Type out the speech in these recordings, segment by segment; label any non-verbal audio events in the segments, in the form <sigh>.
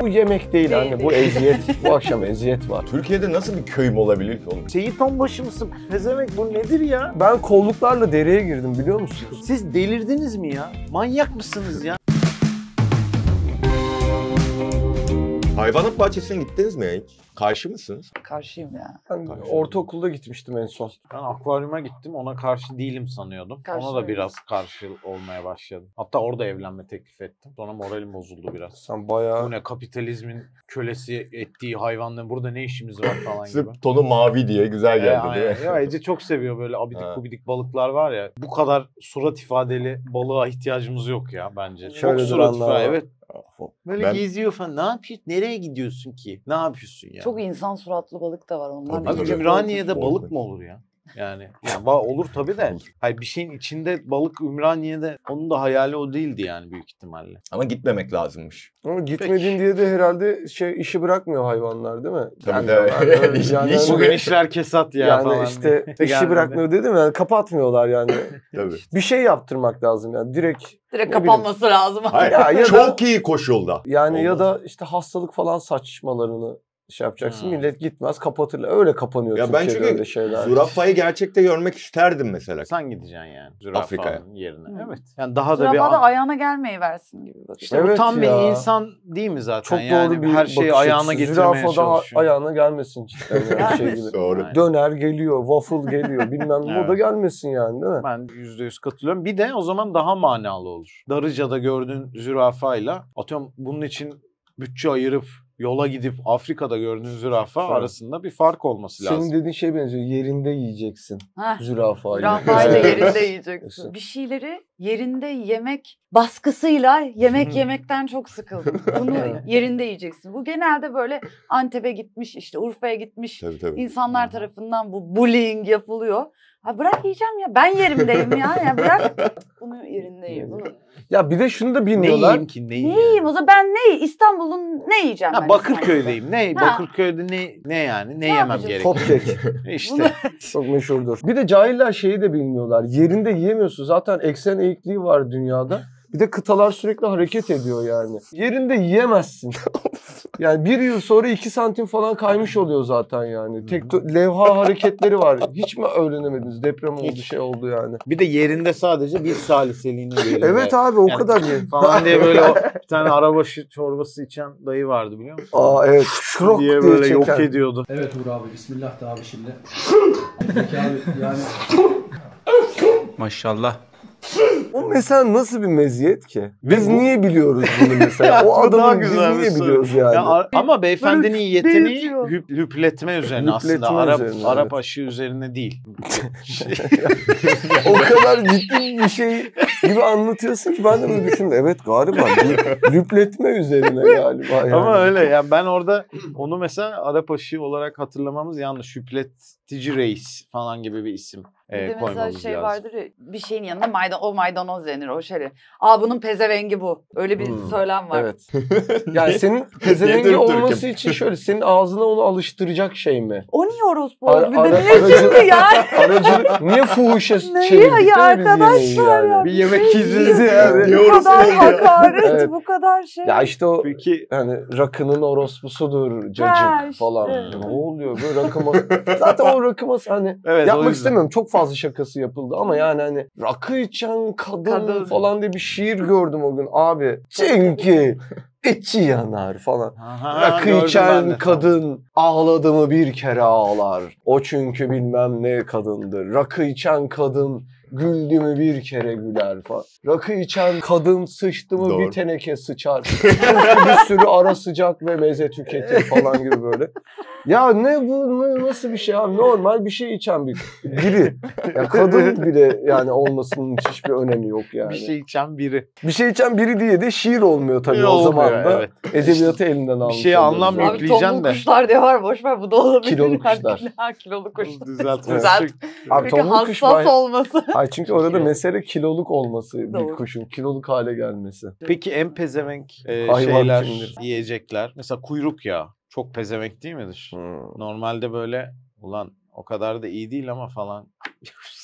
bu yemek değil Değil, anne. Bu eziyet. bu akşam eziyet var. Türkiye'de nasıl bir köyüm olabilir ki oğlum? Seyit onbaşı mısın? Pezevenk bu nedir ya? Ben kolluklarla dereye girdim biliyor musunuz? Siz delirdiniz mi ya? Manyak mısınız ya? Hayvanat bahçesine gittiniz mi hiç? Karşı mısınız? Karşıyım ya. Ben Karşı. ortaokulda gitmiştim en son. Ben akvaryuma gittim ona karşı değilim sanıyordum. Karşı Ona da mıydın? biraz karşı olmaya başladım. Hatta orada evlenme teklif ettim. Sonra moralim bozuldu biraz. Sen bayağı... Bu ne kapitalizmin kölesi ettiği hayvanların burada ne işimiz var falan gibi. Sırf tonu mavi diye güzel E, geldi değil mi? Ya Ece çok seviyor böyle abidik Ha. gubidik balıklar var ya. Bu kadar surat ifadeli balığa ihtiyacımız yok ya bence. Şöyle çok surat duranlar ifade. var. Evet. Böyle Ben- geziyor falan. Ne yapıyorsun? Nereye gidiyorsun ki? Ne yapıyorsun ya? Çok insan suratlı balık da var onlar. Tabii, tabii. Ümraniye'de balık mı olur ya? Yani, yani olur tabii de. Olur. Hayır bir şeyin içinde balık Ümraniye'de onun da hayali o değildi yani büyük ihtimalle. Ama gitmemek lazımmış. Ama gitmedin diye de herhalde şey işi bırakmıyor hayvanlar değil mi? Tabii, Yani <laughs> yani, iş hani- Bugün işler kesat ya yani falan. işte diye. işi bırakmıyor dedim yani kapatmıyorlar yani. <laughs> Tabii. bir şey yaptırmak lazım yani direkt Direkt Ne kapanması lazım. Hayır, Ya, ya da- çok iyi koşulda. yani ya Olmaz. da işte hastalık falan saçmalarını şey yapacaksın. Hmm. Millet gitmez kapatırlar. Öyle kapanıyor Ya ben çünkü öyle şeyler. Zürafayı gerçekte görmek isterdim mesela. Sen gideceksin yani. Afrika'ya. Yerine. Hı. Evet. Yani daha da bir Zürafa da an- ayağına gelmeyi versin gibi bakıyor. İşte bu Evet tam ya. bir insan değil mi zaten? Çok yani doğru bir her şeyi bakış ayağına açısı. getirmeye Zürafa çalışıyor. ayağına gelmesin cidden <laughs> yani şey gibi. Doğru. Döner geliyor, waffle geliyor <laughs> bilmem ne o da Evet. gelmesin yani değil mi? Ben %100 katılıyorum. Bir de o zaman daha manalı olur. Darıca'da gördüğün zürafayla atıyorum bunun için bütçe ayırıp yola gidip Afrika'da gördüğün zürafa Evet. arasında bir fark olması lazım. Senin dediğin şey benziyor. Yerinde yiyeceksin Heh. zürafayı. Da yerinde <laughs> yiyeceksin. Bir şeyleri yerinde yemek baskısıyla yemek Hı. yemekten çok sıkıldım. <laughs> Bunu yerinde yiyeceksin. Bu genelde böyle Antep'e gitmiş, işte Urfa'ya gitmiş Tabii tabii. insanlar tarafından bu bullying yapılıyor. Ha bırak yiyeceğim ya. Ben yerimdeyim ya. ya bırak <laughs> bunu yerinde ye. Bunu. Ya bir de şunu da ne bilmiyorlar. yiyeyim ki ne Ne yiyeyim? yiyeyim o zaman ben ne İstanbul'un ne yiyeceğim Ha, ben Bakırköy'deyim. Ne? Ha. Bakırköy'de ne ne yani? Ne, Ne yemem gerekiyor? Cupcake. <laughs> İşte. Çok meşhurdur. Bir de cahiller şeyi de bilmiyorlar. Yerinde yiyemiyorsun. Zaten eksen eğikliği var dünyada. Bir de kıtalar sürekli hareket ediyor yani. Yerinde yiyemezsin. <laughs> Yani bir yıl sonra iki santim falan kaymış oluyor zaten yani. Tek levha hareketleri var. Hiç mi öğrenemediniz? Deprem oldu Hiç. şey oldu yani. Bir de yerinde sadece bir saliseliğinin yerinde. <laughs> Evet abi o Yani kadar iyi. falan diye böyle o, <laughs> bir tane arabaşı çorbası içen dayı vardı biliyor musun? Aa evet. Şrok diye diye, böyle yok çeken. ediyordu. Evet Uğur abi bismillah da abi şimdi. Yani Maşallah. <laughs> O mesela nasıl bir meziyet ki? Biz bu- niye biliyoruz bunu <laughs> mesela? o adamı biz niye soru. biliyoruz yani? Ya ama beyefendinin Böyle yeteneği hüp, hüpletme üzerine Hüpletme aslında. Arap, üzerine, Arap evet. aşı üzerine değil. <laughs> o kadar ciddi bir şey gibi anlatıyorsun ki ben de böyle düşündüm. Evet galiba lü- lüpletme üzerine galiba yani. Ama öyle yani ben orada onu mesela Arap aşı olarak hatırlamamız yanlış. Hüpletici reis falan gibi bir isim Bir e, de mesela şey lazım. vardır ya bir şeyin yanında maydan o maydanoz denir o şey. Aa bunun pezevengi bu. Öyle bir Hmm, söylem var. Evet. <laughs> Yani senin <laughs> pezevengi olması için şöyle senin ağzına onu alıştıracak şey mi? O niye orospu Ara- oldu? Bir de ara- niye aracı- şimdi ya? <laughs> Aracılık niye fuhuşa Ne çevirdik ya arkadaşlar ya? Bir yemek yiyeceğiz yani. Bu kadar hakaret, Evet. bu kadar şey. Ya işte o Peki hani rakının orospusudur cacık Ha, işte. falan. Ne oluyor böyle rakıma? Zaten o rakıma hani evet Yapmak istemiyorum. Çok fazla şakası yapıldı ama yani hani rakı içen kadın, Kadın. falan diye bir şiir gördüm o gün abi. Çünkü içi yanar falan. Aha, rakı içen kadın ağladı mı bir kere ağlar. O çünkü bilmem ne kadındır. Rakı içen kadın güldü mü bir kere güler falan. Rakı içen kadın sıçtı mı Doğru. bir teneke sıçar. <laughs> Bir sürü ara sıcak ve meze tüketir falan gibi böyle. Ya ne bu ne, nasıl bir şey abi? Normal bir şey içen bir biri. Ya <laughs> kadın bile yani olmasının hiçbir önemi yok yani. Bir şey içen biri. Bir şey içen biri diye de şiir olmuyor tabii Bir o olmuyor, zaman da. evet. Edebiyatı elinden almış. şeye oluyoruz anlam yani. Abi yükleyeceksin de. kuşlar diye var boş ver bu da olabilir. Kilolu kuşlar. <laughs> Ha, kilolu <laughs> kuşlar. Düzeltmesi Güzel. çok- Abi Peki tombul kuş hassas bayağı- olması. Ay çünkü orada mesele kiloluk olması bir kuşun. Kiloluk hale gelmesi. Peki en pezevenk e, şeyler, kimdir? yiyecekler. Mesela kuyruk yağı. Çok pezevenk değil midir? Normalde böyle ulan o kadar da iyi değil ama falan.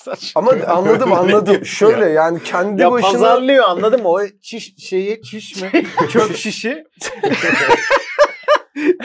<laughs> Ama anladım anladım. Şöyle yani kendi ya başına pazarlıyor anladın mı? O çiş şeyi çiş mi? <laughs> Çöp şişi. <laughs>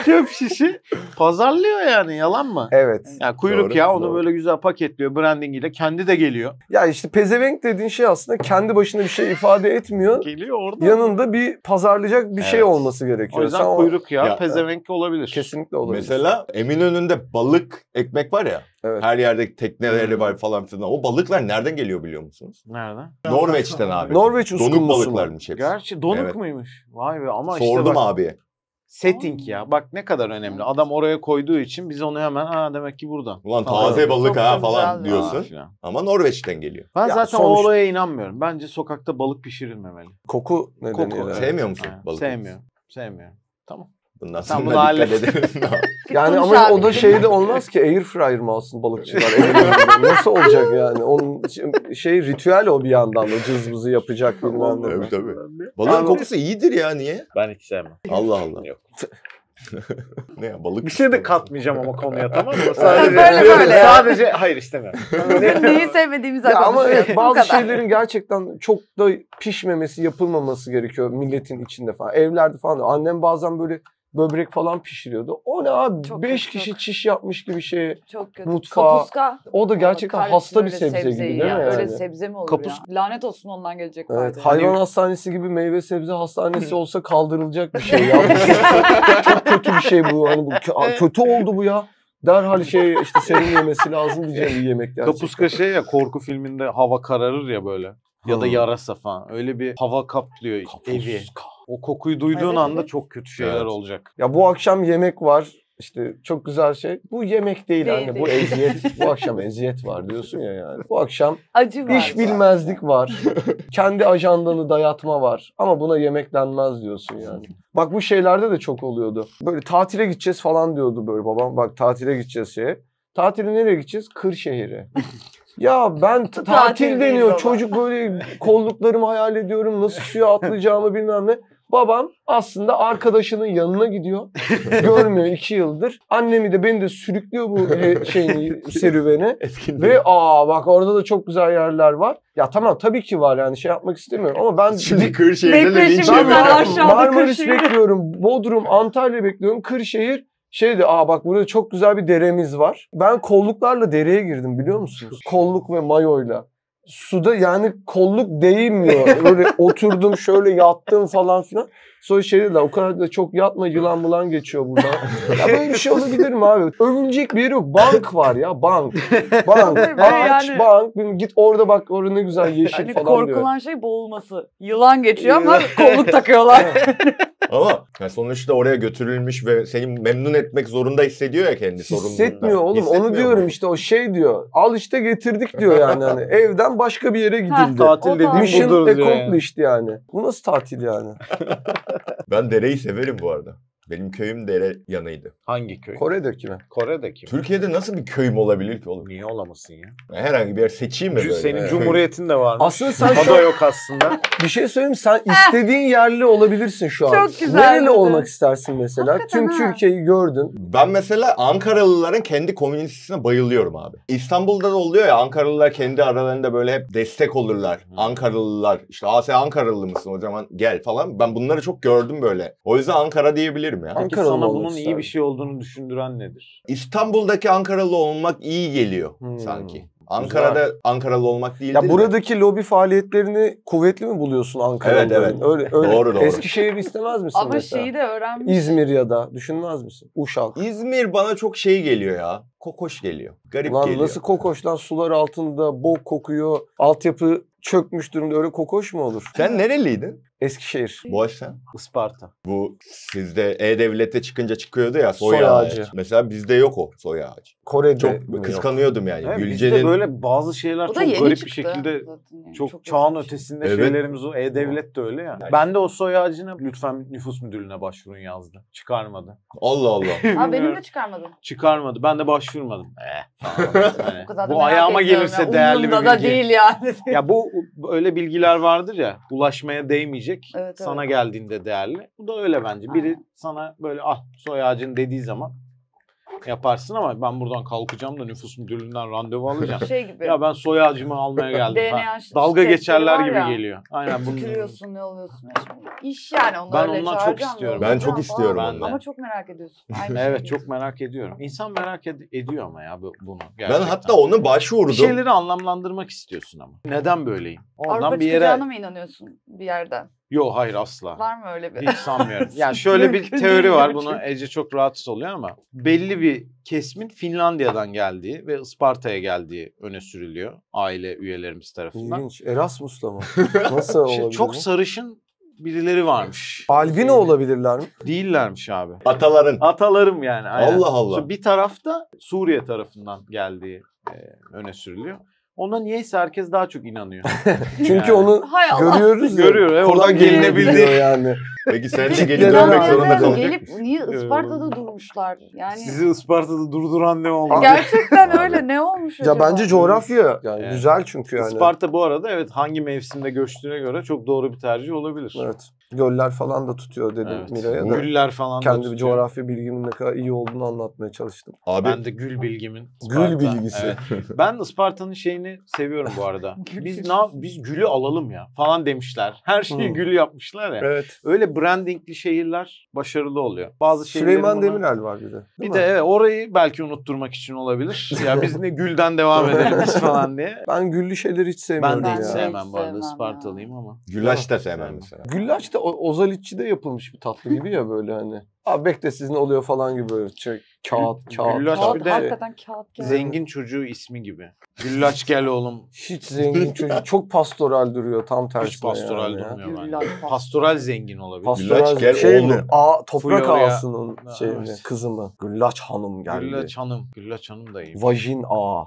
Çöp şişi pazarlıyor yani yalan mı? Evet. Yani kuyruk Doğru, ya onu doğru. böyle güzel paketliyor brandingiyle kendi de geliyor. Ya işte pezevenk dediğin şey aslında kendi başına bir şey ifade etmiyor. Geliyor orada. Yanında bir pazarlayacak bir şey Evet. olması gerekiyor. o yüzden Sen o- kuyruk ya, Ya- pezevenk olabilir. kesinlikle olabilir. Mesela Eminönü'nde balık ekmek var ya. Evet. Her yerde tekneleri Hmm. var falan filan. O balıklar nereden geliyor biliyor musunuz? Nerede? Norveç'ten abi. Norveç Donuk uskumrusu mu? balıklarmış hepsi. Gerçi donuk Evet. muymuş? Vay be ama işte Sordum bak abiye. Setting ya. Bak ne kadar önemli. Adam oraya koyduğu için biz onu hemen ha demek ki buradan. Ulan Falan. taze balık Çok ha falan diyorsun. Ha, filan. Ama Norveç'ten geliyor. Ben Ya zaten sonuç- o olaya inanmıyorum. Bence sokakta balık pişirilmemeli. Koku nedeniyle. Koku. Sevmiyor musun Ha, balık? Sevmiyorum. Sevmiyorum. Bundan sonra bunu dikkat hallet. edelim. <laughs> <laughs> Yani Konuş ama abi. o da şeyde olmaz ki air fryer mı alsın balıkçılar? <laughs> Nasıl olacak yani? Onun şey ritüel o bir yandan da cızbızı yapacak bilmem ne. tabii tabii. Balığın kokusu iyidir ya niye? Ben hiç sevmem. Allah Allah. Yok. ne ya balık? Bir şey de katmayacağım ama konuya tamam mı? Böyle böyle ya. Sadece hayır istemiyorum. Neyi sevmediğimizi Ya ama evet, bazı şeylerin gerçekten çok da pişmemesi, yapılmaması gerekiyor milletin içinde falan. Evlerde falan. Annem bazen böyle böbrek falan pişiriyordu. O ne abi? Çok Beş kötü, kişi çok. çiş yapmış gibi şey. Çok kötü. Mutfağa- Kapuska. O da gerçekten hasta bir öyle sebze gibi sebzeyi değil mi ya. yani? Öyle sebze mi olur Kapus- ya? Lanet olsun ondan gelecek Evet, hayvan hastanesi gibi meyve sebze hastanesi <laughs> olsa kaldırılacak bir şey ya. <laughs> Çok, kötü bir şey bu. Hani bu kö- kötü oldu bu ya. Derhal şey işte senin yemesi lazım diyeceğim bir yemek gerçekten. Kapuska şey ya korku filminde hava kararır ya böyle. Ya da yarasa falan. Öyle bir hava kaplıyor evi. Kapuska. O kokuyu duyduğun Evet, anda evet. çok kötü şeyler Evet. olacak. Ya bu akşam yemek var. İşte çok güzel şey. Bu yemek değil, Değil, anne. Bu değil. eziyet. <laughs> bu akşam eziyet var diyorsun ya yani. Bu akşam Acı var. iş bilmezlik var. <laughs> Kendi ajandanı dayatma var. Ama buna yemek denmez diyorsun yani. Bak bu şeylerde de çok oluyordu. Böyle tatile gideceğiz falan diyordu böyle babam. Bak tatile gideceğiz şeye. Tatile nereye gideceğiz? Kırşehir'e. <laughs> Ya ben t- Tatil tatil deniyor. Çocuk böyle kolluklarımı hayal ediyorum. Nasıl suya atlayacağımı bilmem ne. Babam aslında arkadaşının yanına gidiyor. <laughs> Görmüyor iki yıldır. Annemi de beni de sürüklüyor bu <laughs> he- şeyini serüvene. Ve aa bak orada da çok güzel yerler var. Ya tamam tabii ki var yani şey yapmak istemiyorum ama ben Şimdi Kırşehir'de de linç ben Marmaris Kırşehir. bekliyorum, Bodrum, Antalya bekliyorum, Kırşehir. Şeydi aa bak burada çok güzel bir deremiz var. Ben kolluklarla dereye girdim biliyor musunuz? Kolluk ve mayoyla. Suda yani kolluk değmiyor. Böyle <laughs> oturdum şöyle yattım falan filan. Sonra şey dediler o kadar da çok yatma yılan bulan geçiyor buradan. ya böyle bir şey olabilir mi abi? Övülecek bir yer yok. Bank var ya bank. Bank. Ağaç, yani- bank. Git orada bak orada ne güzel yeşil Hani falan diyor. korkulan şey boğulması. Yılan geçiyor ama kolluk takıyorlar. Ama yani sonuçta oraya götürülmüş ve seni memnun etmek zorunda hissediyor ya kendi sorumluluğunda. Hissetmiyor oğlum. Hissetmiyor Onu mu? diyorum işte o şey diyor. Al işte getirdik diyor yani. hani <laughs> evden başka bir yere gidildi. Tatil dediğim. Mission budur diyor yani. accomplished yani. Bu nasıl tatil yani? <laughs> Ben dereyi severim bu arada. Benim köyüm dere yanıydı. Hangi köy? Kore'deki mi? Kore'deki mi? Türkiye'de nasıl bir köyüm olabilir ki oğlum? Niye olamasın ya? Herhangi bir yer seçeyim mi Cü- böyle? Senin Evet. cumhuriyetin de var. Aslında sen şu an yok aslında. bir şey söyleyeyim sen istediğin yerli olabilirsin şu an. Çok güzel Nereli olmak istersin mesela? Hakikaten Tüm ha. Türkiye'yi gördün. Ben mesela Ankaralıların kendi komünitesine bayılıyorum abi. İstanbul'da da oluyor ya Ankaralılar kendi aralarında böyle hep destek olurlar. Ankaralılar işte aa sen Ankaralı mısın o zaman gel falan. Ben bunları çok gördüm böyle. O yüzden Ankara diyebilirim ya. Ankara- Peki Ankaralı sana bunun iyi isterdim. bir şey olduğunu düşündüren nedir? İstanbul'daki Ankaralı olmak iyi geliyor Hmm. sanki. Ankara'da Ankaralı olmak değildir Ya buradaki lobi faaliyetlerini kuvvetli mi buluyorsun Ankara'da? Evet, evet. Öyle, öyle. Doğru, doğru. Eskişehir istemez misin ama mesela? şeyi de öğrenmiş. İzmir ya da düşünmez misin? Uşak. İzmir bana çok şey geliyor ya. Kokoş geliyor. Garip Lan geliyor. nasıl kokoş lan sular altında bok kokuyor. Altyapı çökmüş durumda öyle kokoş mu olur? Sen nereliydin? Eskişehir. Boğaç sen. Isparta. Bu sizde E-Devlet'te çıkınca çıkıyordu ya soy, Soy ağacı. ağacı. Mesela bizde yok o soy ağacı. Kore'de Çok mi yok? kıskanıyordum yani. Evet, bizde Gülce'nin böyle bazı şeyler çok garip çıktı. bir şekilde yani. çok, Çok çağın eski. ötesinde Evet. şeylerimiz o. E-Devlet de öyle ya. Ben de o soy ağacına lütfen nüfus müdürlüğüne başvurun yazdı. Çıkarmadı. Allah Allah. <laughs> Ha benim de çıkarmadım. Çıkarmadı. Ben de başvurmadım. <laughs> <laughs> Kadar da bu ayağıma gelirse ya. değerli bir Umurumda bilgi. da değil yani. Ya bu öyle bilgiler vardır ya ulaşmaya değmeyecek Evet, sana evet. geldiğinde değerli. Bu da öyle bence. Biri Aynen. sana böyle ah soy ağacın dediği zaman yaparsın ama ben buradan kalkacağım da nüfus müdürlüğünden randevu alacağım. Şey gibi. ya ben soy ağacımı almaya geldim. <laughs> DNA Dalga geçerler gibi ya. geliyor. Aynen bunu. Tükürüyorsun ne oluyorsun. İş yani onu Ben ondan çok istiyorum. Ben çok istiyorum ondan. Ama çok merak ediyorsun. Aynı Evet şey çok merak ediyorum. İnsan merak ed- ediyor ama ya bu- bunu. Ben Gerçekten. hatta onu bir başvurdum. şeyleri anlamlandırmak istiyorsun ama. Neden böyleyim? Oradan Avrupa bir yere çıkacağına mı inanıyorsun bir yerden? Yok hayır asla. Var mı öyle bir? Hiç sanmıyorum. <laughs> Yani şöyle bir teori var. Bunu Ece çok rahatsız oluyor ama belli bir kesimin Finlandiya'dan geldiği ve Isparta'ya geldiği öne sürülüyor aile üyelerimiz tarafından. İlginç. Erasmus'la mı? <laughs> Nasıl Şey, olabilir? çok sarışın birileri varmış. Albino olabilirler mi? Değillermiş abi. Ataların. Atalarım yani. aynen. Allah Allah. Sonra Bir tarafta Suriye tarafından geldiği e, öne sürülüyor. Ona niyeyse herkes daha çok inanıyor. <laughs> Çünkü Yani. onu Hay Allah. görüyoruz ya. Görüyor, evet, oradan gelinebiliyor gelinebildi. yani. Peki sen de bak. dönmek zorunda kalacak. gelip niye Isparta'da durmuşlar? Yani Sizi Isparta'da durduran ne oldu? gerçekten öyle ne olmuş acaba? Ya bence coğrafya yani Evet. güzel çünkü yani. Isparta bu arada evet hangi mevsimde göçtüğüne göre çok doğru bir tercih olabilir. Evet. Göller falan da tutuyor dedim Evet. Miray'a da. Güller falan da Kendi tutuyor. coğrafya bilgimin ne kadar iyi olduğunu anlatmaya çalıştım. Abi Ben de gül bilgimin. Gül bilgisi. Evet. <laughs> Ben Isparta'nın şeyini seviyorum bu arada. <laughs> Biz ne biz gülü alalım ya falan demişler. Her şeyi Hmm. gül yapmışlar ya. Evet. Öyle brandingli şehirler başarılı oluyor. Bazı Süleyman buna- Demirel var bir de. Bir mi? de evet, orayı belki unutturmak için olabilir. <laughs> ya biz ne gülden devam edelim biz falan diye. Ben güllü şeyleri hiç sevmiyorum Ben de hiç ya. sevmem bu arada Ispartalıyım ama. güllaç da sevmem mesela. Güllaç da o- Ozalitçi'de yapılmış bir tatlı gibi ya böyle hani. Abi bekle sizin oluyor falan gibi böyle şey, kağıt kağıt. güllaç kağıt. Kağıt, bir de- hakikaten kağıt geldi. Zengin çocuğu ismi gibi. Güllaç gel oğlum. Hiç zengin <laughs> çocuk. Çok pastoral duruyor tam tersine. Hiç pastoral yani ya. durmuyor bence. Güllaç pasta. Pastoral zengin olabilir. Pastoral Güllaç gel şey oğlum. Aa, toprak Florya. ağasının Ha, şey mi? evet. Kızı mı? Güllaç hanım geldi. Güllaç hanım. Güllaç hanım da iyi. Vajin ağa.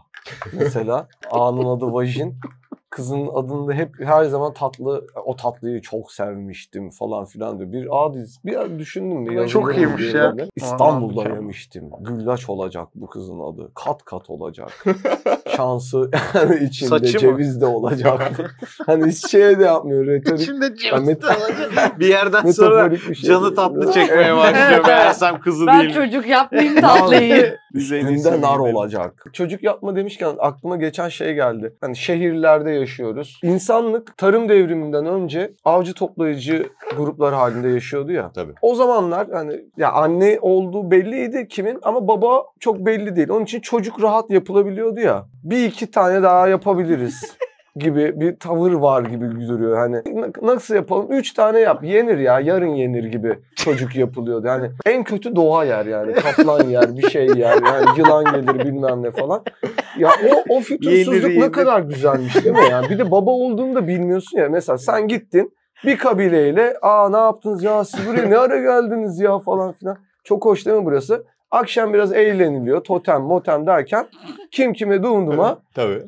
Mesela ağanın adı Vajin. <laughs> Kızın adında hep her zaman tatlı, o tatlıyı çok sevmiştim falan filan diyor. Bir ağ dizisi. Bir an düşündüm yazılır Çok mı iyiymiş ya. böyle. İstanbul'da yemiştim. Güllaç olacak bu kızın adı. Kat kat olacak. <laughs> Şansı yani içinde Saçı mı? ceviz de olacak. <laughs> hani hiç şey de yapmıyor. Retorik. Şimdi Yani met- bir yerden sonra bir şey. canı tatlı çekmeye başlıyor. <laughs> Meğersem kızı Ben değil. çocuk yapmayayım tatlıyı. Üstünde nar olacak. Çocuk yapma demişken aklıma geçen şey geldi. Hani şehirlerde yaşıyoruz. İnsanlık tarım devriminden önce avcı toplayıcı gruplar halinde yaşıyordu ya. Tabii. O zamanlar hani ya anne olduğu belliydi kimin ama baba çok belli değil. Onun için çocuk rahat yapılabiliyordu ya. Bir iki tane daha yapabiliriz <laughs> gibi bir tavır var gibi duruyor. Hani "Na- nasıl yapalım? Üç tane yap. Yenir ya. Yarın yenir gibi çocuk yapılıyordu. Yani en kötü doğa yer yani. Kaplan yer, bir şey yer. Yani yılan gelir bilmem ne falan. Ya o, o fütursuzluk Yenir, ne kadar güzelmiş değil mi? Yani bir de baba olduğunu da bilmiyorsun ya. Mesela sen gittin bir kabileyle aa ne yaptınız ya siz buraya ne ara geldiniz ya falan filan. Çok hoş değil mi burası? Akşam biraz eğleniliyor. Totem motem derken kim kime dumduma Tabii.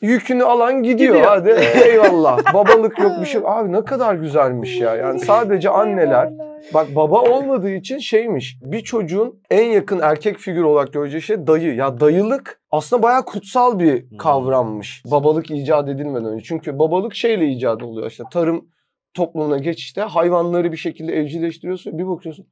Yükünü alan gidiyor. Gidiyor. Hadi eyvallah. <laughs> Babalık yok bir şey. Abi ne kadar güzelmiş ya. Yani sadece anneler Bak baba olmadığı için şeymiş. Bir çocuğun en yakın erkek figür olarak göreceği şey dayı. Ya dayılık aslında bayağı kutsal bir Hmm. kavrammış. Babalık icat edilmeden önce. Çünkü babalık şeyle icat oluyor işte tarım toplumuna geçişte hayvanları bir şekilde evcilleştiriyorsun. Bir bakıyorsun.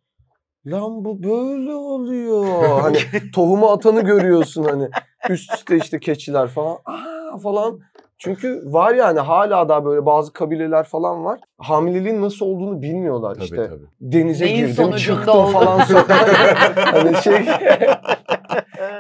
Lan bu böyle oluyor. Hani <laughs> tohumu atanı görüyorsun hani. Üst üste işte keçiler falan. Aa falan. Çünkü var yani hala da böyle bazı kabileler falan var. Hamileliğin nasıl olduğunu bilmiyorlar Tabii işte tabii. denize Neyin girdim çıktım oldu? falan <laughs> hani şey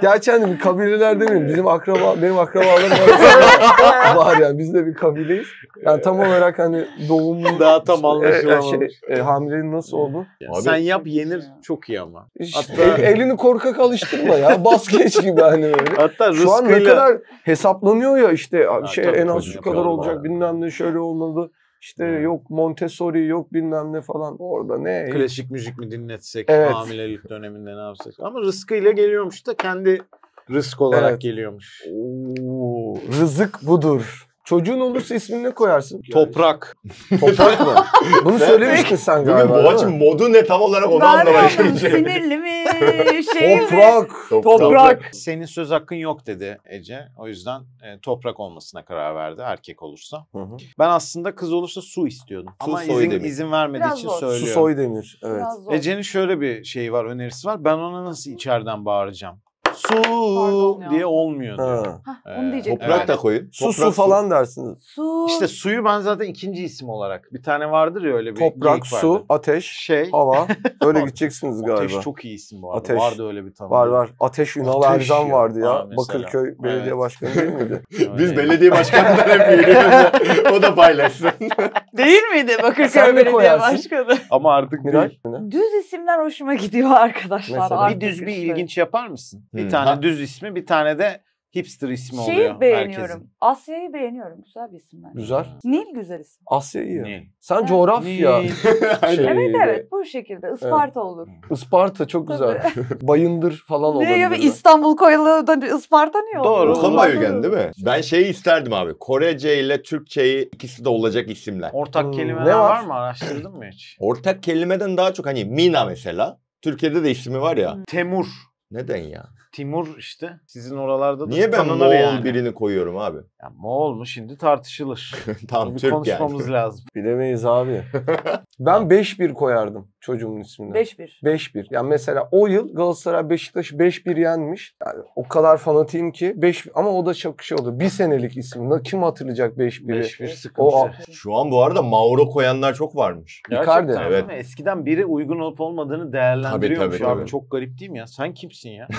Gerçi hani bir kabileler demeyeyim. Bizim akraba, benim akrabalarım var. <laughs> var yani. Biz de bir kabileyiz. Yani tam olarak hani doğumun Daha tam e, anlaşılamamış. şey, e, hamileliğin nasıl oldu? Abi- Sen yap yenir çok iyi ama. Hatta- el- elini korkak alıştırma ya. Bas <laughs> geç gibi hani böyle. Hatta Şu an ne rızkıyla kadar hesaplanıyor ya işte şey tabii, en az şu kadar olacak bilmem ne şöyle olmalı. İşte Hmm. yok Montessori yok bilmem ne falan. Orada ne? klasik müzik mi dinletsek Evet. hamilelik döneminde ne yapsak. Ama rızkıyla geliyormuş da kendi rızk olarak Evet. geliyormuş. Oo, rızık budur. Çocuğun olursa ismini ne koyarsın? Toprak. <laughs> Toprak mı? Bunu söylemiştin sen Bugün galiba. değil Boğaç'ın modu ne tam olarak onu Ben anlamaya çalışıyorum. <laughs> sinirli mi? Şey mi? Toprak. Toprak. Senin söz hakkın yok dedi Ece. O yüzden e, toprak olmasına karar verdi erkek olursa. Hı hı. Ben aslında kız olursa su istiyordum. Su Ama soy izin, demek. izin vermediği Biraz için zor. Su söylüyorum. soy demir. Evet. Ece'nin şöyle bir şeyi var, önerisi var. Ben ona nasıl içeriden bağıracağım? Su Pardon ya. diye olmuyor diyor. Ha. Hah, Ee, onu diyecektim. Toprak da koyun. Su Toprak, su falan dersiniz. Su. İşte suyu ben zaten ikinci isim olarak. Bir tane vardır ya öyle bir Toprak, geyik su, vardı. ateş, Şey. hava. <laughs> Öyle gideceksiniz galiba. Ateş çok iyi isim bu arada. Ateş. Vardı öyle bir tanım. Var var. Ateş Ünal Ateş Erzan ya. vardı ya. Aa, mesela. Bakırköy Belediye Evet. Başkanı değil miydi? <laughs> Biz belediye başkanından hep yürüyoruz. o da paylaşsın. <laughs> Değil miydi Sen Bakırköy Belediye koyarsın. Başkanı? Ama artık Miray. değil. ne? Düz isimler hoşuma gidiyor arkadaşlar. Mesela? artık Bir düz bir işte. ilginç yapar mısın? Bir Hmm. tane Ha. düz ismi, bir tane de hipster ismi Şeyi oluyor. beğeniyorum. herkesin. Asya'yı beğeniyorum. Güzel bir isim bence. Güzel. Nil güzel isim. Asya iyi. Nil. Sen Evet. coğrafya Nil. <laughs> şeyiyle. Evet evet bu şekilde. Isparta olur. Isparta çok güzel. <laughs> Bayındır falan Ne ya olabilir. bir İstanbul koyulduğunda Isparta niye olur? Doğru. Okan Olur. Bayülgen değil mi? Ben şeyi isterdim abi. Korece ile Türkçeyi ikisi de olacak isimler. Ortak Hmm, kelimeler ne var? var mı? Araştırdın mı hiç? Ortak kelimeden daha çok hani Mina mesela. Türkiye'de de ismi var ya. Hmm. Temur. Neden ya? Timur işte. Sizin oralarda da Niye ben Moğol yani. birini koyuyorum abi? Ya Moğol mu şimdi tartışılır. <laughs> Bunu bir Türk konuşmamız yani. lazım. Bilemeyiz abi. <laughs> ben 5-1 koyardım çocuğumun ismini. 5-1. 5-1. Yani mesela o yıl Galatasaray Beşiktaş'ı 5-1 yenmiş. Yani o kadar fanatiyim ki 5 ama o da çok şey oldu. Bir senelik isim. Kim hatırlayacak 5-1'i? 5-1 sıkıntı. O- Şu an bu arada Mauro koyanlar çok varmış. Icardi. Gerçekten Evet. değil mi? Eskiden biri uygun olup olmadığını değerlendiriyormuş Tabii, tabii, abi. tabii. Çok garip değil mi ya? Sen kimsin ya? <laughs>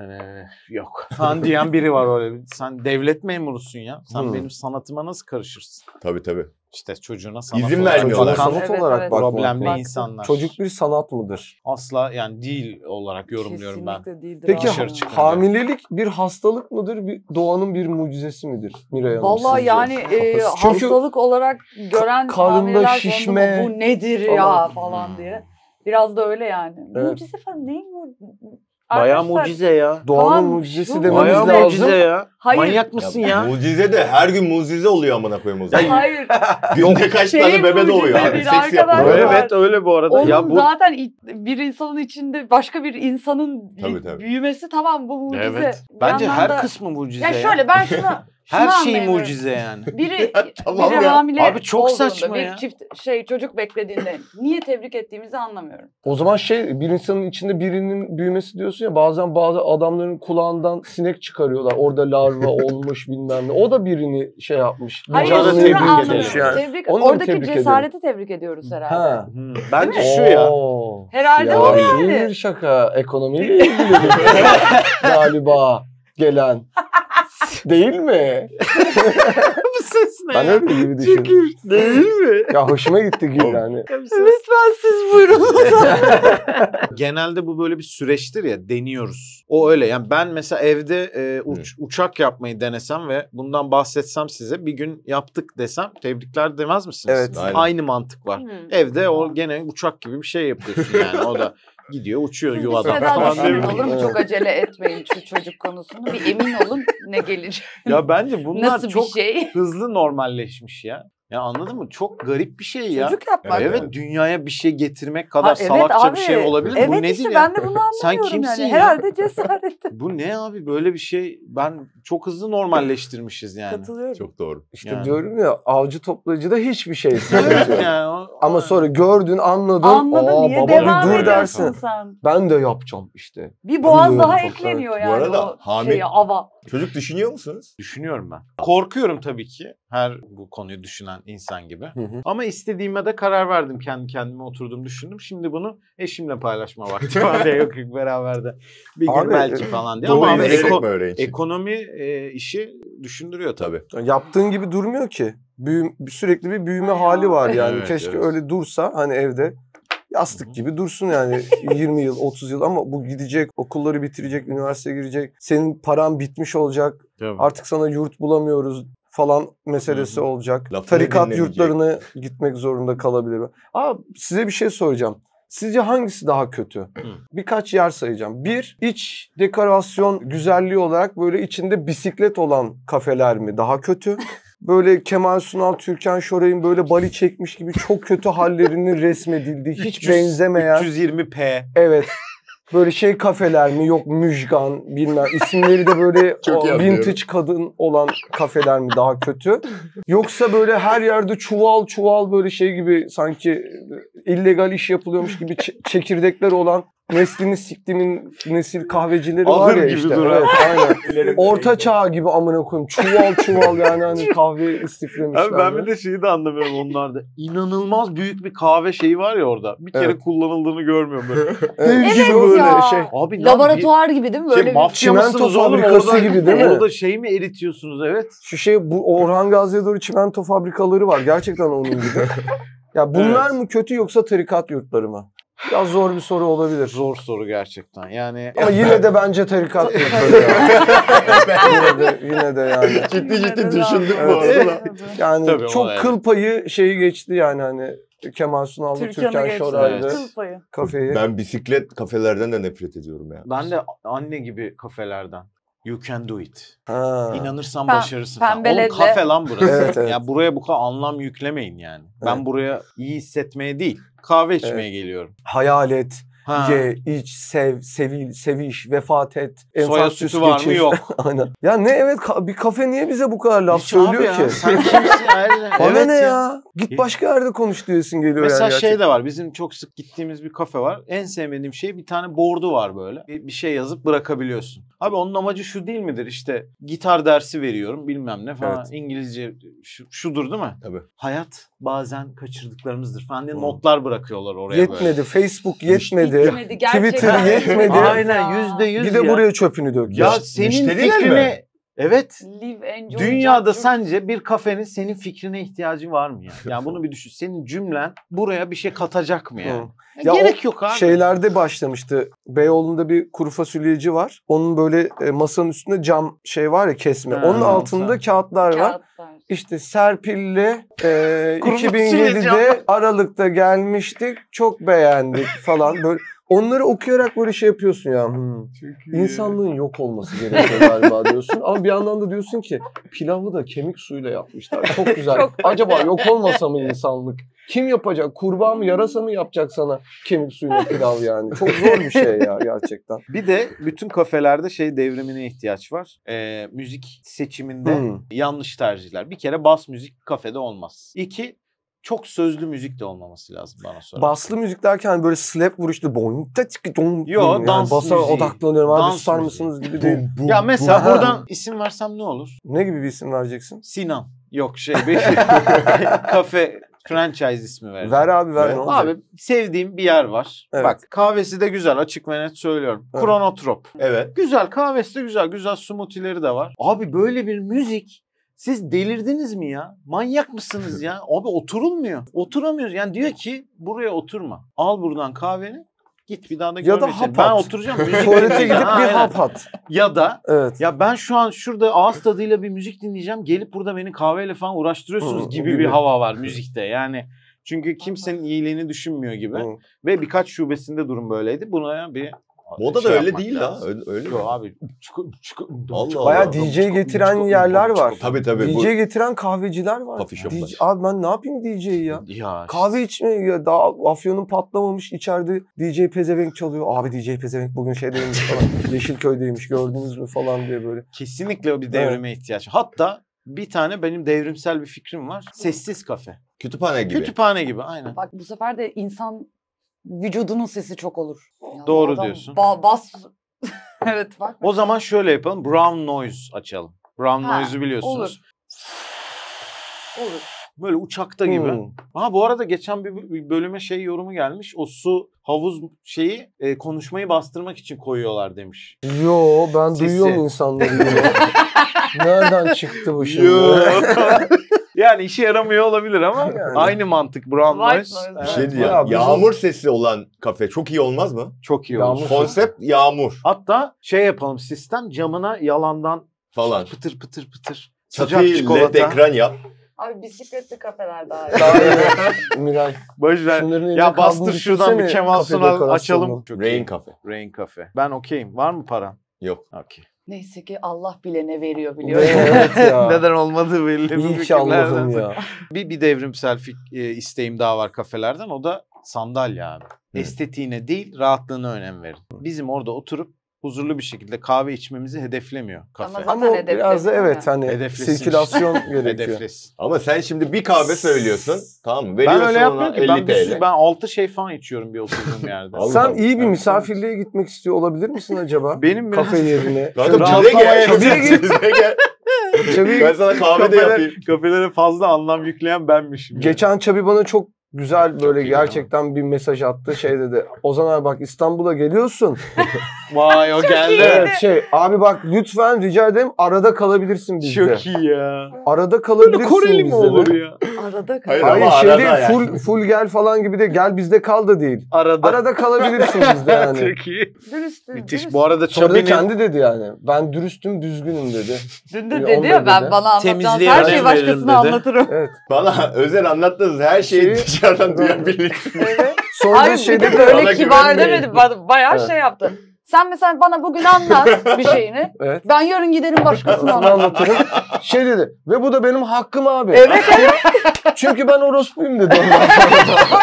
Ee, yok. Sen <laughs> diyen biri var öyle. Sen devlet memurusun ya. Sen Hmm. benim sanatıma nasıl karışırsın? Tabii tabii. İşte çocuğuna sanat İzin olarak vermiyorlar. Sanat Evet, olarak evet. bakmak problemli lazım. insanlar. Çocuk bir sanat mıdır? Asla yani değil olarak yorumluyorum ben. Kesinlikle değildir Peki hamilelik bir hastalık mıdır? Bir doğanın bir mucizesi midir? Miray Hanım Vallahi sizce? yani <laughs> e, hastalık olarak gören karında hamileler şişme bu nedir ya falan. falan Hmm. diye. Biraz da öyle yani. Evet. Mucize falan neyin mu? Bayağı Arkadaşlar, mucize ya. Doğanın Tamam, mucizesi şu- dememiz Bayağı lazım. mucize ya. Hayır. Manyak mısın ya? Mucize de her gün mucize oluyor amına koyayım o zaman. Hayır. <laughs> Günde kaç Şey tane bebe mucize doğuyor abi. değil Seks arkadaşlar. Öyle Evet öyle bu arada. Onun ya bu zaten bir insanın içinde başka bir insanın Tabii, tabii. büyümesi tamam bu mucize. Evet. Bir Bence yandan her da- kısmı mucize Ya ya. şöyle ben <laughs> şuna, her şunu şey anlayamıyorum. mucize yani. <laughs> Biri, <laughs> Tamam biri ya. hamile Abi çok olduğunda, saçma bir ya. çift şey çocuk beklediğinde niye tebrik ettiğimizi anlamıyorum. O zaman şey bir insanın içinde birinin büyümesi diyorsun ya bazen bazı adamların kulağından sinek çıkarıyorlar. Orada larva <laughs> olmuş bilmem ne. O da birini şey yapmış. Hayır şunu tebrik anlamıyorum. edelim. yani. Tebrik, Onu da oradaki tebrik edelim. cesareti tebrik ediyoruz herhalde. Ha. Hmm, Bence şu ya. Oo. Herhalde Ya, o yani. bir şaka. Ekonomiyle ilgili galiba gelen. Değil mi? <laughs> Bu ses ne Ben öyle gibi düşündüm. Değil mi? Ya hoşuma gitti Gül yani. Lütfen siz buyurun. <laughs> Genelde bu böyle bir süreçtir ya deniyoruz. O öyle yani ben mesela evde e, uç- uçak yapmayı denesem ve bundan bahsetsem size bir gün yaptık desem tebrikler demez misiniz? Evet. Aynen. Aynı mantık var. Hmm. Evde o gene uçak gibi bir şey yapıyorsun yani o da <laughs> gidiyor uçuyor Siz bir yuvadan olur mu? Evet. Çok acele etmeyin şu çocuk konusunu. Bir emin olun ne gelir. Ya bence bunlar Nasıl çok bir şey? hızlı normalleşmiş ya. Ya anladın mı? Çok garip bir şey ya. Çocuk yapmak. Evet, Evet, dünyaya bir şey getirmek kadar Ha, evet salakça abi. bir şey olabilir. Evet bu nedir işte ya? ben de bunu anlamıyorum Sen kimsin yani. ya? Herhalde cesaret. <laughs> Bu ne abi böyle bir şey ben çok hızlı normalleştirmişiz yani. Katılıyorum. Çok doğru. İşte Yani. diyorum ya avcı toplayıcıda hiçbir şey <laughs> yok. yani Ama sonra gördün anladın. Anladın Aa, niye baba devam bir dur dersin. sen? Ben de yapacağım işte. Bir boğaz daha ekleniyor yani Bu arada o hamile- şeye, ava. Çocuk düşünüyor musunuz? Düşünüyorum ben. Korkuyorum tabii ki her bu konuyu düşünen insan gibi. Hı hı. Ama istediğime de karar verdim. Kendi kendime oturdum düşündüm. Şimdi bunu eşimle paylaşma vakti var diye <laughs> yok yok beraber de. Bir gün Abi, belki falan diye. Ama abi eko- ekonomi e, işi düşündürüyor tabii. Tabii. Yaptığın gibi durmuyor ki. Büyüm, sürekli bir büyüme hali var yani. Evet, Keşke evet. öyle dursa hani evde yastık gibi dursun yani <laughs> 20 yıl 30 yıl ama bu gidecek okulları bitirecek üniversiteye girecek senin paran bitmiş olacak tabii. artık sana yurt bulamıyoruz falan meselesi Hı hı. olacak. Lafını Tarikat dinlemeyecek. yurtlarına gitmek zorunda kalabilir. Aa size bir şey soracağım. Sizce hangisi daha kötü? Birkaç yer sayacağım. Bir, iç dekorasyon güzelliği olarak böyle içinde bisiklet olan kafeler mi daha kötü? <laughs> Böyle Kemal Sunal, Türkan Şoray'ın böyle bali çekmiş gibi çok kötü hallerinin <laughs> resmedildiği, hiç 300 benzemeyen 320p. Evet. Böyle şey kafeler mi? Yok müjgan bilmem. İsimleri de böyle <laughs> Çok o, vintage kadın olan kafeler mi daha kötü? Yoksa böyle her yerde çuval çuval böyle şey gibi sanki illegal iş yapılıyormuş gibi çekirdekler olan neslini siktimin nesil kahvecileri var Ahır ya gibi işte. duran. Evet, <laughs> aynen. Orta çağ gibi amına koyayım. Çuval çuval yani hani <laughs> kahve istiflemişler. Abi ben bir de şeyi de anlamıyorum onlarda. İnanılmaz büyük bir kahve şeyi var ya orada. Bir kere Evet. kullanıldığını görmüyorum böyle. <laughs> Evet, Evet böyle ya. şey. Abi lan Laboratuvar gibi değil mi? bir- Böyle şey, bir- mafya Çimento mısınız oğlum fabrikası orada? gibi değil mi? Orada şey mi eritiyorsunuz evet. Şu şey bu Orhan Gazi'ye doğru çimento fabrikaları var. Gerçekten onun gibi. Ya bunlar Evet. mı kötü yoksa tarikat yurtları mı? Biraz zor bir soru olabilir. Zor soru gerçekten. Yani Ama yine de bence tarikat yurtları ya. <laughs> yine de yine de yani. Ciddi ciddi düşündüm bu arada. Yani Tabii, çok yani. kıl payı şeyi geçti yani hani Kemal Sunal'lı Türkan'ı Türkan geçti. Şoray'dı Evet. Kafeyi. Ben bisiklet kafelerden de nefret ediyorum ya. ben de anne gibi kafelerden. You can do it. Ha. İnanırsan Pem- başarırsın falan. Oğlum kafe lan burası. <laughs> Evet, evet. Ya buraya bu kadar anlam yüklemeyin yani. Ben Evet. buraya iyi hissetmeye değil, kahve içmeye geliyorum. Hayalet, Ha. ye, iç, sev, sevil, seviş, vefat et, Soya sütü var mı? Yok. <laughs> Aynen. Ya ne evet ka- bir kafe niye bize bu kadar laf Hiç söylüyor abi ya, ki? Sen <laughs> kimsin? <laughs> Aynen. Bana Evet ne ya? Git başka yerde konuş diyorsun geliyor Mesela yani. şey de var. Bizim çok sık gittiğimiz bir kafe var. En sevmediğim şey bir tane bordu var böyle. Bir, bir şey yazıp bırakabiliyorsun. Abi onun amacı şu değil midir? İşte gitar dersi veriyorum bilmem ne falan. Evet. İngilizce şu- şudur değil mi? Tabii. Hayat bazen kaçırdıklarımızdır falan diye Hı. notlar bırakıyorlar oraya Yetmedi. böyle. Facebook yetmedi. Yetmedi, gerçekten. Twitter yetmedi. Aynen yüzde yüz Bir de ya. buraya çöpünü dök. Ya Ya senin fikrine... mi? Evet. Live, Dünyada sence bir kafenin senin fikrine ihtiyacı var mı ya? Yani <laughs> bunu bir düşün. Senin cümlen buraya bir şey katacak mı yani? Ya Ya gerek yok abi. Şeylerde başlamıştı. Beyoğlu'nda bir kuru fasulyeci var. Onun böyle e, masanın üstünde cam şey var ya kesme. Ha, Onun altında tamam. kağıtlar var. Kağıtlar. İşte Serpil'le e, Kuru fasulye 2007'de Aralık'ta gelmiştik. Çok beğendik falan. Böyle onları okuyarak böyle şey yapıyorsun ya. hmm, İnsanlığın yok olması gerekiyor galiba diyorsun. Ama bir yandan da diyorsun ki pilavı da kemik suyuyla yapmışlar. Çok güzel. <laughs> Çok- Acaba yok olmasa mı insanlık? Kim yapacak? Kurbağa mı yarasa mı yapacak sana kemik suyuyla pilav yani? Çok zor bir şey ya gerçekten. Bir de bütün kafelerde şey devrimine ihtiyaç var. Ee, müzik seçiminde Hmm. yanlış tercihler. Bir kere bas müzik kafede olmaz. İki, çok sözlü müzik de olmaması lazım bana sorarsan. Baslı müzik derken böyle slap vuruşlu boing tık don Yo, yani dans basa müziği. odaklanıyorum abi Dans susar mısınız gibi değil. Ya mesela buradan isim versem ne olur? Ne gibi bir isim vereceksin? Sinan. Yok şey bir <laughs> kafe franchise ismi vereceğim. Ver abi ver Ver. ne olacak? Abi sevdiğim bir yer var. Evet. Bak kahvesi de güzel açık ve net söylüyorum. Evet. Kronotrop. Evet. Güzel kahvesi de güzel. Güzel smoothie'leri de var. Abi böyle bir müzik siz delirdiniz mi ya? Manyak mısınız ya? <laughs> Abi oturulmuyor. Oturamıyoruz. Yani diyor ki buraya oturma. Al buradan kahveni. Git bir daha da Ya da görmeyeceğim. hap Ben at. oturacağım. <laughs> müzik Tuvalete dinleyeceğim. gidip bir Aynen. hap at. Ya da Evet. ya ben şu an şurada ağız tadıyla bir müzik dinleyeceğim. Gelip burada beni kahveyle falan uğraştırıyorsunuz Hı, gibi, gibi. bir hava var müzikte. Yani çünkü kimsenin iyiliğini düşünmüyor gibi. Hı. Ve birkaç şubesinde durum böyleydi. Buna bir Moda da şey öyle yapmak değil lazım. la. Öyle, öyle mi? Yok abi. Allah Allah. Bayağı DJ getiren yerler var. Tabii tabii. DJ Bu getiren kahveciler var. Shop'lar. DJ abi ben ne yapayım DJ'yi ya? Ya Kahve içmeye ya daha afyonun patlamamış içeride DJ pezevenk çalıyor. Abi DJ pezevenk bugün şeydeymiş falan. <laughs> Yeşilköy'deymiş gördünüz mü falan diye böyle. kesinlikle o bir devrime ihtiyaç. Hatta bir tane benim devrimsel bir fikrim var. Sessiz kafe. kütüphane gibi. Kütüphane gibi aynen. Bak bu sefer de insan vücudunun sesi çok olur. Ya Doğru adam diyorsun. ba- bas. <laughs> evet bak. O zaman şöyle yapalım. Brown noise açalım. Brown Ha, noise'u biliyorsunuz. olur. Olur. Böyle uçakta gibi. Hmm. Ha bu arada geçen bir bir bölüme şey yorumu gelmiş. O su havuz şeyi e, konuşmayı bastırmak için koyuyorlar demiş. Yo ben Sesi. duyuyorum insanları. <laughs> Nereden çıktı bu şimdi? Yo. <laughs> yani işe yaramıyor olabilir ama Yani. aynı mantık brown White noise. noise, Bir şey diyeceğim. bizim- Yağmur sesi olan kafe çok iyi olmaz mı? Çok iyi Yağmur olur. Konsept yağmur Hatta şey yapalım sistem camına yalandan falan. pıtır pıtır pıtır sıcak Çatıyı led çikolata. ekran yap. Abi bisikletli kafeler daha iyi. Daha iyi. <laughs> Miray. Boş ver. Şunların eline Ya kaldığını bastır şuradan bir düşünsene Kemal kafe Sunal dekorasyonunu. açalım. Rain. Cafe. Rain Cafe. Ben okeyim. Var mı paran? Yok. Okey. Neyse ki Allah bilene veriyor <laughs> biliyor. evet ya. <laughs> Neden olmadığı belli. bu İyi ki fikirlerden. Allah'ım ya. Bir, bir devrimsel fik- e, isteğim daha var kafelerden. O da sandalye abi. Hı. Estetiğine değil rahatlığına önem verin. Bizim orada oturup huzurlu bir şekilde kahve içmemizi hedeflemiyor kafe. Ama Ama biraz da evet hani Hedeflesin sirkülasyon <laughs> gerekiyor. Hedeflesin. Ama sen şimdi bir kahve söylüyorsun. Tamam mı? Ben Veriyorsun öyle ona yapmıyorum ki. 50 Ben, bir sürü- TL. ben 6 şey falan içiyorum bir oturduğum <laughs> yerde. Allah Sen Allah. iyi bir misafirliğe gitmek istiyor olabilir misin acaba? <laughs> Benim biraz- Kafe yerine. Zaten Şöyle bize gel. git. gel. Çabi, Ben sana kahve de Kafeler- yapayım. Kafelere fazla anlam yükleyen benmişim. geçen Çabi bana çok güzel böyle iyi gerçekten bir mesaj attı. Şey dedi. Ozan abi bak İstanbul'a geliyorsun. <laughs> Vay o geldi. Evet şey abi bak lütfen rica ederim arada kalabilirsin bizde. Çok iyi ya. Arada Böyle kalabilirsin Koreli mi bizde. olur ya? <laughs> Arada kal. Hayır, Hayır ama şey arada değil yani. full, full gel falan gibi de gel bizde kal da değil. Arada. Arada kalabilirsin <laughs> bizde yani. Çok iyi. Dürüstüm. Müthiş. Bu arada Sonra Çabi'nin kendi dedi yani. Ben dürüstüm düzgünüm dedi. Dün de Bir dedi ya ben bana anlatacağım Temizliğe her önem şeyi veririm başkasına dedi. anlatırım. Evet. Bana özel anlattığınız her şeyi Şeyi- dışarıdan duyabilir. Evet. Sonra şey bir de dedi. böyle Bana kibar güvenmeyin. demedi. Ba- Bayağı Evet. şey yaptı. Sen mesela bana bugün anlat <laughs> bir şeyini. Evet. Ben yarın giderim başkasına anlatırım. anlatırım. Şey dedi. Ve bu da benim hakkım abi. Evet <laughs> Çünkü ben orospuyum dedi ondan sonra.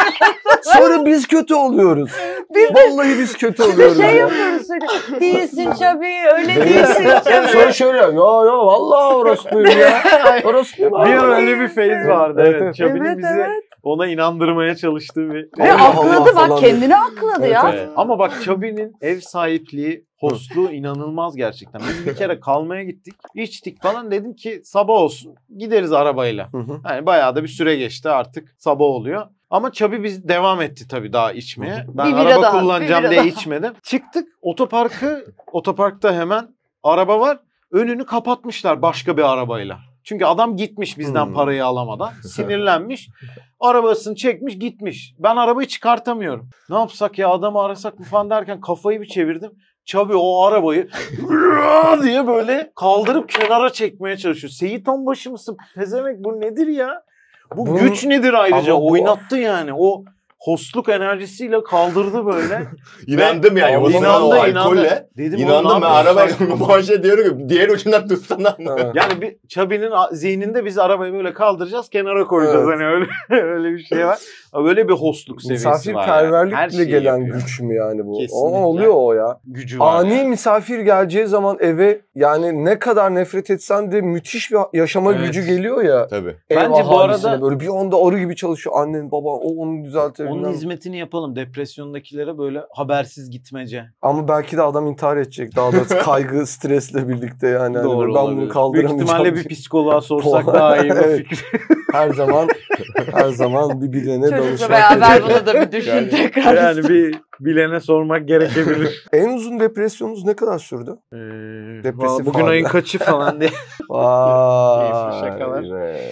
sonra biz kötü oluyoruz. Biz Vallahi biz kötü oluyoruz. şey ya. yapıyoruz sürekli. Değilsin Çabi öyle Evet. değilsin Çabi. Sonra şöyle ya ya vallahi orospuyum ya. <laughs> Orospuyum abi. bir öyle bir feyiz vardı. Evet, Evet, evet. Çabi'nin Evet bizi evet. Ona inandırmaya çalıştığı bir... Ve Allah akladı Allah bak falan kendini akladı Evet, ya. evet. Ama bak Çabi'nin ev sahipliği, hostluğu inanılmaz gerçekten. Biz bir kere kalmaya gittik, içtik falan dedim ki sabah olsun gideriz arabayla. Yani bayağı da bir süre geçti artık sabah oluyor. Ama Çabi biz devam etti tabii daha içmeye. Ben Bir araba daha, kullanacağım diye daha. içmedim. Çıktık otoparkı, otoparkta hemen araba var. Önünü kapatmışlar başka bir arabayla. Çünkü adam gitmiş bizden Hmm. parayı alamadan. <laughs> Sinirlenmiş. Arabasını çekmiş gitmiş. Ben arabayı çıkartamıyorum. Ne yapsak ya adamı arasak mı falan derken kafayı bir çevirdim. Çabi o arabayı <laughs> diye böyle kaldırıp kenara çekmeye çalışıyor. Seyit onbaşı mısın? Pezemek bu nedir ya? Bu Bunun- güç nedir ayrıca? Oynattı yani. O hostluk enerjisiyle kaldırdı böyle. <laughs> İnandım yani. O zaman İnandı, o inandı. alkolle. Dedim İnandım "Oğlum ben yapıyorsun?" muhaşe <laughs> diyorum ki diğer ucundan tutsana. Evet. Yani bir Çabi'nin zihninde biz arabayı böyle kaldıracağız, kenara koyacağız. Evet. Hani öyle <laughs> öyle bir şey var. Ama Böyle bir hostluk seviyesi var. yani. Her Misafirperverlikle şeyi gelen yapıyor. güç mü yani bu? Kesinlikle. O oluyor o ya. gücü var. Ani yani. misafir geleceği zaman eve yani ne kadar nefret etsen de müthiş bir yaşama Evet. gücü geliyor ya. Tabii. Ev Bence bu arada- böyle bir anda arı gibi çalışıyor annen baban o onu düzeltir. Onun bilmem. hizmetini yapalım. Depresyondakilere böyle habersiz gitmece. Ama belki de adam intihar edecek daha da <laughs> kaygı stresle birlikte yani. Hani Doğru ben olabilir. bunu Büyük kaldıramayacağım. ihtimalle bir psikoloğa sorsak <laughs> daha iyi bu Evet. fikri. <laughs> her zaman her zaman bir bilene Çocukla danışmak. beraber bunu da bir düşün Yani- tekrar. yani bir bilene sormak gerekebilir. <laughs> En uzun depresyonunuz ne kadar sürdü? Ee, Depresif bugün ayın kaçı falan diye. <laughs> Vay.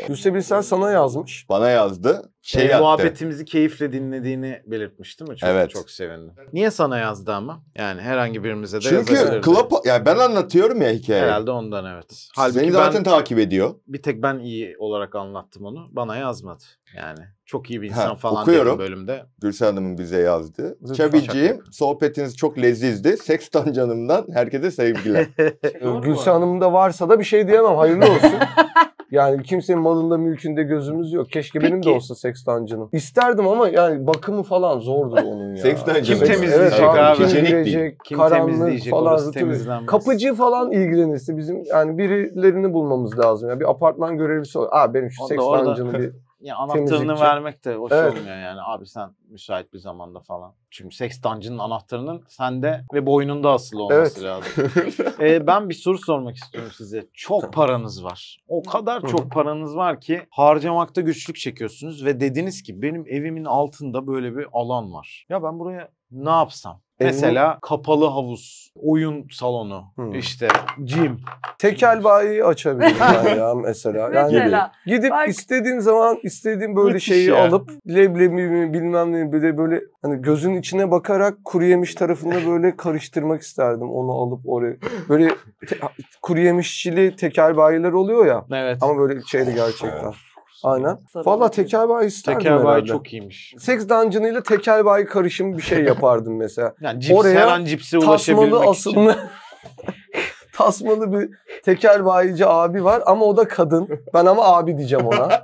Birsel sana yazmış. Bana yazdı. Şey yaptı. muhabbetimizi keyifle dinlediğini belirtmiştim mi? Çok, Evet. çok sevindim. Niye sana yazdı ama? Yani herhangi birimize de Çünkü. Club, yani ben anlatıyorum ya hikayeyi. Herhalde ondan evet. Seni Halbuki zaten ben takip ediyor. bir tek ben iyi olarak anlattım onu. Bana yazmadı. Yani çok iyi bir insan Ha, falan okuyorum. bölümde. Gülsel Hanım'ın bize yazdı. Çabiciğim sohbetiniz çok lezizdi. Sextan canımdan herkese sevgiler. <laughs> Gülse Hanım'da varsa da bir şey diyemem. Hayırlı olsun. <laughs> Yani kimsenin malında mülkünde gözümüz yok. Keşke benim de Peki. olsa sekstancının. İsterdim ama yani bakımı falan zordur <laughs> onun ya. Sekstancı. Kim temizleyecek evet, abi? Kim değil. girecek? Kim karanlık falan. Kapıcı falan ilgilenirse bizim yani birilerini bulmamız lazım. Yani bir apartman görevlisi olur. Aa benim şu sekstancının bir <laughs> Ya anahtarını Temizlikçi. vermek de hoş Evet. olmuyor yani. Abi sen müsait bir zamanda falan. Çünkü seks dancının anahtarının sende ve boynunda asılı olması Evet. lazım. <laughs> Ee, ben bir soru sormak istiyorum size. Çok paranız var. O kadar çok paranız var ki harcamakta güçlük çekiyorsunuz ve dediniz ki benim evimin altında böyle bir alan var. Ya ben buraya ne yapsam? Evin- Mesela kapalı havuz, oyun salonu, Hı. işte gym. tekel bayi açabilirim ben <laughs> ya mesela. Yani Mesela. Gidip Bak- istediğin zaman istediğin böyle Müthiş şeyi ya. alıp leblebi mi bilmem ne böyle böyle hani gözün içine bakarak kuru yemiş tarafında böyle karıştırmak isterdim onu alıp oraya. Böyle te- kuru yemişçili tekel bayiler oluyor ya Evet. ama böyle şeydi gerçekten. Aynen. Valla olabilir. tekel bayi isterdim Tekel bayi herhalde. çok iyiymiş. Seks dungeon ile tekel bayi karışım bir şey <laughs> yapardım mesela. Yani cips, Oraya her an cipse ulaşabilmek Tasmalı için. asıllı <laughs> tasmalı bir tekel bayici abi var ama o da kadın. Ben ama abi diyeceğim ona.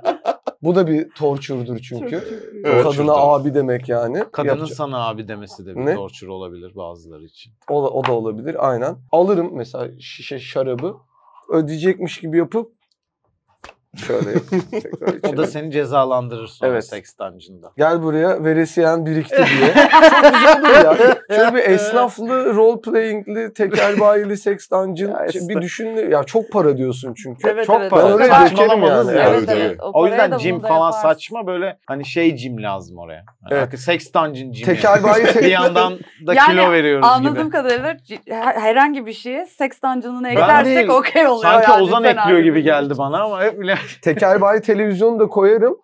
Bu da bir torture'dur çünkü. Evet, Kadına abi demek yani. Kadının Yapacak- sana abi demesi de bir Ne? torture olabilir bazıları için. O, da- o da olabilir aynen. Alırım mesela şişe şarabı. Ödeyecekmiş gibi yapıp şöyle tekrar O da seni cezalandırır sonra Evet. Sex Dungeon'da. Gel buraya veresiyen birikti <laughs> diye. Çok güzel olur ya. Şöyle bir esnaflı, role playing'li, tekel bayili seks dungeon. Ya bir düşün. Ya çok para diyorsun çünkü. Evet, Çok evet. para. Oraya Var. dökerim yani. lazım. Evet, evet. O, O yüzden da falan yaparsın. saçma böyle hani şey gym lazım oraya. Yani Evet. Sex Dungeon gym. Tekel bayi <laughs> bir yandan da Yani kilo veriyoruz Anladığım gibi. kadarıyla c- her- herhangi bir şeye seks dungeon'unu eklersek okey oluyor. Sanki yani Ozan ekliyor gibi geldi bana ama hep bile tekel bayi televizyonu da koyarım.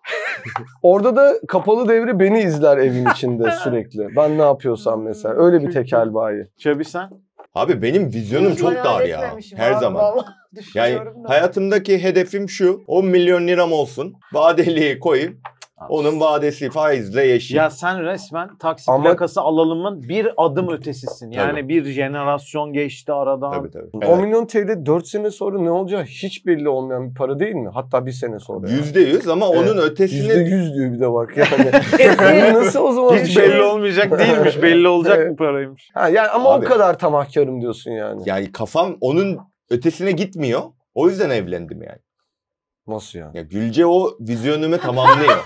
Orada da kapalı devre beni izler evin içinde sürekli. Ben ne yapıyorsam mesela. Öyle bir tekel bayi. Çabi sen. Abi benim vizyonum Hiç çok dar ya. Her abi, zaman. Yani da. hayatımdaki hedefim şu. 10 milyon liram olsun. Vadeliği koyayım. Onun vadesi faizle yaşayayım. Ya sen resmen taksi Ama- plakası alalımın bir adım ötesisin. Yani Tabii. bir jenerasyon geçti aradan. Tabii tabii. 10 milyon TL 4 sene sonra ne olacağı hiç belli olmayan bir para değil mi? Hatta bir sene sonra. yani. Yüzde yüz ama onun Evet. ötesini Yüzde yüz diyor bir de bak <laughs> yani. Nasıl o zaman? Hiç bir şey- belli olmayacak değilmiş. Belli olacak Evet. bir paraymış. Ha, yani ama Abi. o kadar tamahkarım diyorsun yani. yani kafam onun ötesine gitmiyor. O yüzden evlendim yani. Nasıl yani? Ya Gülce o vizyonumu tamamlıyor. <laughs>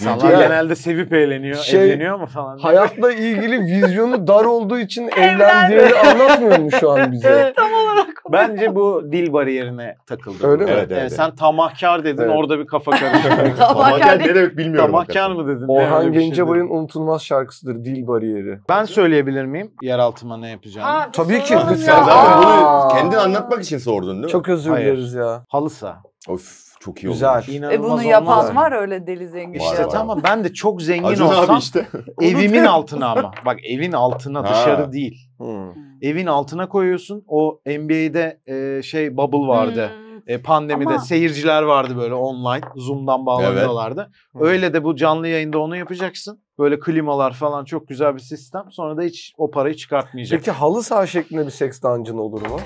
İnsanlar Ya- genelde sevip eğleniyor. Şey- evleniyor mu falan. Hayatla ilgili vizyonu dar olduğu için <laughs> evlendiğini anlatmıyor mu şu an bize? Tam olarak o. Bence bu dil bariyerine takıldı. Öyle mi? Evet, Yani evet. sen tamahkar dedin Evet. orada bir kafa <laughs> karıştı. Tamahkar ne demek bilmiyorum. tamahkar mı dedin? Orhan Öyle bir şey Gencebay'ın unutulmaz şarkısıdır Dil Bariyeri. Ben söyleyebilir miyim yeraltıma ne yapacağımı? Ha, bir Tabii ki, soralım lütfen. ya. Sen zaten bunu kendin anlatmak için sordun değil mi? Çok özür Hayır. dileriz ya. Halısa. Of çok iyi Güzel. olmuş. E bunu olmaz yapan mı? var öyle deli zengin. Var, İşte var. tamam ben de çok zengin Acun olsam abi işte. <laughs> evimin altına ama. Bak evin altına Ha. dışarı değil. Hmm. Evin altına koyuyorsun. O NBA'de e, şey bubble vardı. Hmm. E, pandemide Ama- seyirciler vardı böyle online. Zoom'dan bağlanıyorlardı. Evet. Öyle de bu canlı yayında onu yapacaksın. Böyle klimalar falan çok güzel bir sistem. Sonra da hiç o parayı çıkartmayacak. Peki halı saha şeklinde bir seks dungeon olur mu?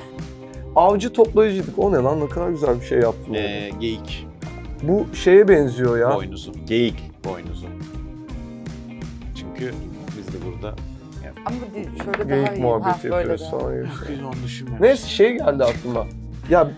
Avcı toplayıcıydık. O ne lan? Ne kadar güzel bir şey yaptın. orada. E, geyik Bu şeye benziyor ya. boynuzu. Geyik. Boynuzu. Çünkü biz de burada Ama şöyle daha Geyik iyi. muhabbeti yapıyoruz de. sonra. biz onu düşünmemiştik. Neyse şey geldi aklıma. Ya